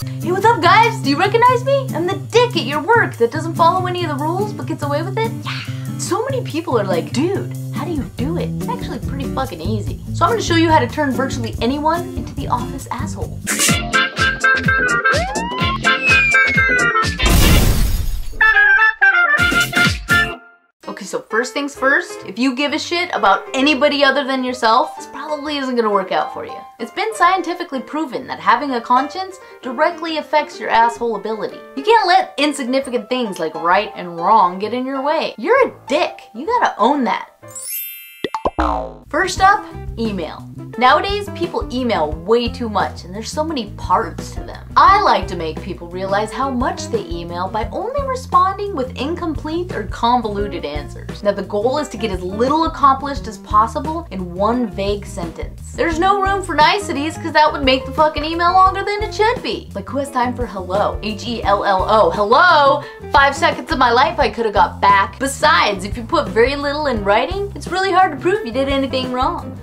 Hey, what's up guys? Do you recognize me? I'm the dick at your work that doesn't follow any of the rules but gets away with it. Yeah. So many people are like, dude, how do you do it? It's actually pretty fucking easy. So I'm gonna show you how to turn virtually anyone into the office asshole. First things first, if you give a shit about anybody other than yourself, this probably isn't gonna work out for you. It's been scientifically proven that having a conscience directly affects your asshole ability. You can't let insignificant things like right and wrong get in your way. You're a dick. You gotta own that. First up, email. Nowadays, people email way too much and there's so many parts to them. I like to make people realize how much they email by only responding with incomplete or convoluted answers. Now the goal is to get as little accomplished as possible in one vague sentence. There's no room for niceties because that would make the fucking email longer than it should be. Like who has time for hello? H-E-L-L-O. Hello? Five seconds of my life I could have got back. Besides, if you put very little in writing, it's really hard to prove you did anything wrong.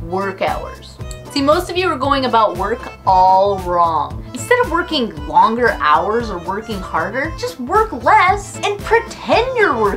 Work hours. See, most of you are going about work all wrong. Instead of working longer hours or working harder, just work less and you're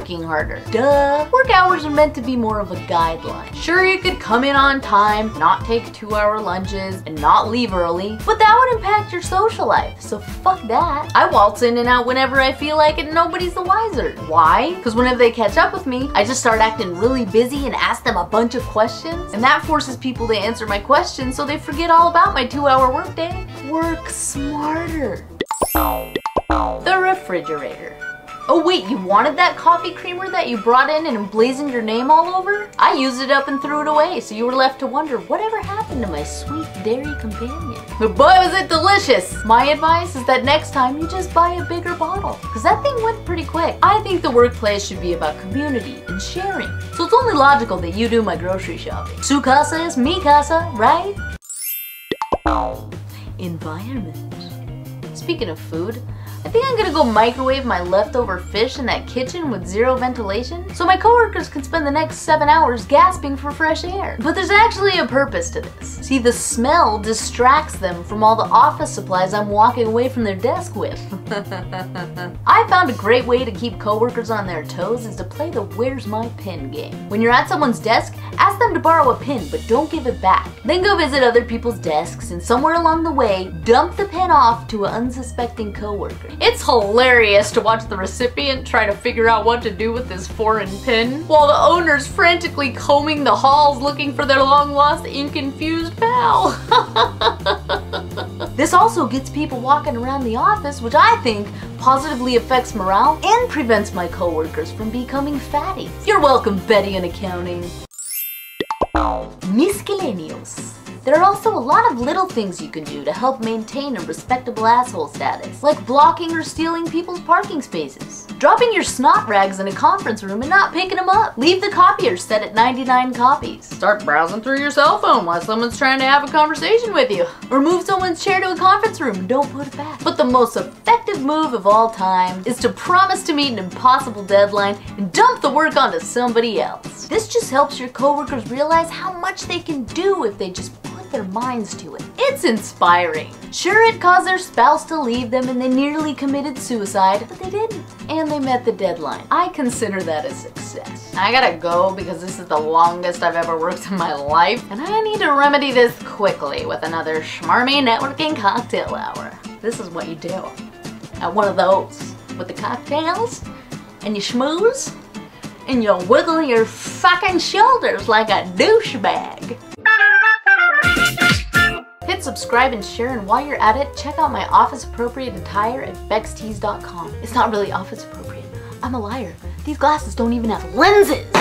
working harder. Duh. Work hours are meant to be more of a guideline. Sure, you could come in on time, not take two hour lunches, and not leave early, but that would impact your social life, so fuck that. I waltz in and out whenever I feel like it and nobody's the wiser. Why? Because whenever they catch up with me, I just start acting really busy and ask them a bunch of questions, and that forces people to answer my questions so they forget all about my two hour workday. Work smarter. The refrigerator. Oh wait, you wanted that coffee creamer that you brought in and emblazoned your name all over? I used it up and threw it away, so you were left to wonder whatever happened to my sweet dairy companion. But boy was it delicious! My advice is that next time you just buy a bigger bottle, because that thing went pretty quick. I think the workplace should be about community and sharing, so it's only logical that you do my grocery shopping. Su casa es mi casa, right? Environment. Speaking of food, I think I'm gonna go microwave my leftover fish in that kitchen with zero ventilation so my coworkers can spend the next seven hours gasping for fresh air. But there's actually a purpose to this. See, the smell distracts them from all the office supplies I'm walking away from their desk with. I found a great way to keep coworkers on their toes is to play the where's my pin game. When you're at someone's desk, ask them to borrow a pin, but don't give it back. Then go visit other people's desks and somewhere along the way, dump the pin off to an unsuspecting coworker. It's hilarious to watch the recipient try to figure out what to do with this foreign pin, while the owner's frantically combing the halls looking for their long lost ink-infused pal. this also gets people walking around the office, which I think positively affects morale and prevents my coworkers from becoming fatty. You're welcome, Betty in accounting. Miscellaneous. There are also a lot of little things you can do to help maintain a respectable asshole status, like blocking or stealing people's parking spaces. Dropping your snot rags in a conference room and not picking them up. Leave the copier set at 99 copies. Start browsing through your cell phone while someone's trying to have a conversation with you. Or move someone's chair to a conference room and don't put it back. But the most effective move of all time is to promise to meet an impossible deadline and dump the work onto somebody else. This just helps your coworkers realize how much they can do if they just their minds to it. It's inspiring. Sure, it caused their spouse to leave them and they nearly committed suicide, but they didn't. And they met the deadline. I consider that a success. I gotta go because this is the longest I've ever worked in my life, and I need to remedy this quickly with another schmarmy networking cocktail hour. This is what you do at one of those with the cocktails, and you schmooze, and you wiggle your fucking shoulders like a douchebag. Hit subscribe and share, and while you're at it, check out my office appropriate attire at beckstees.com. It's not really office appropriate. I'm a liar. These glasses don't even have lenses.